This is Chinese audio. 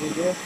y 觉